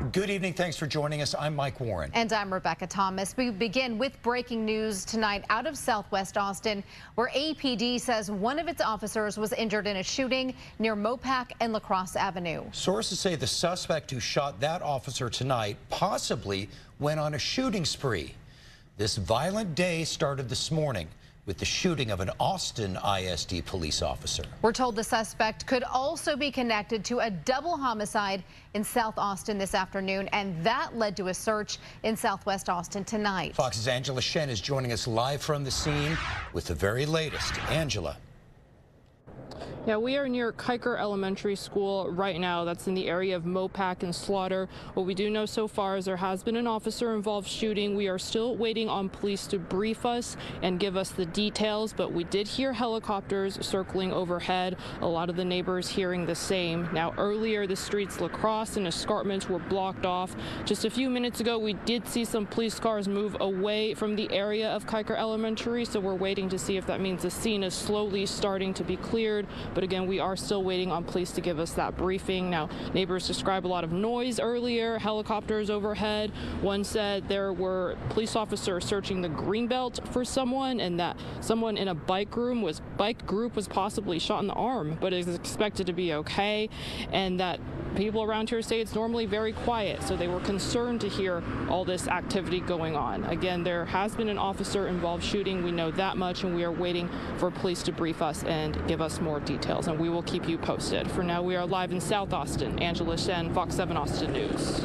Good evening. Thanks for joining us. I'm Mike Warren. And I'm Rebecca Thomas. We begin with breaking news tonight out of southwest Austin, where APD says one of its officers was injured in a shooting near Mopac and La Crosse Avenue. Sources say the suspect who shot that officer tonight possibly went on a shooting spree. This violent day started this morning with the shooting of an Austin ISD police officer. We're told the suspect could also be connected to a double homicide in South Austin this afternoon, and that led to a search in Southwest Austin tonight. Fox's Angela Shen is joining us live from the scene with the very latest. Angela. Yeah, we are near Kiker Elementary School right now. That's in the area of Mopac and Slaughter. What we do know so far is there has been an officer involved shooting. We are still waiting on police to brief us and give us the details, but we did hear helicopters circling overhead. A lot of the neighbors hearing the same. Now, earlier, the streets La Crosse and escarpments were blocked off. Just a few minutes ago, we did see some police cars move away from the area of Kiker Elementary, so we're waiting to see if that means the scene is slowly starting to be cleared. But again, we are still waiting on police to give us that briefing. Now, neighbors described a lot of noise earlier, helicopters overhead. One said there were police officers searching the greenbelt for someone and that someone in a bike room was bike group was possibly shot in the arm, but is expected to be okay. And that people around here say it's normally very quiet, so they were concerned to hear all this activity going on. Again, there has been an officer involved shooting. We know that much, and we are waiting for police to brief us and give us more details, and we will keep you posted. For now, we are live in South Austin. Angela Shen, Fox 7 Austin News.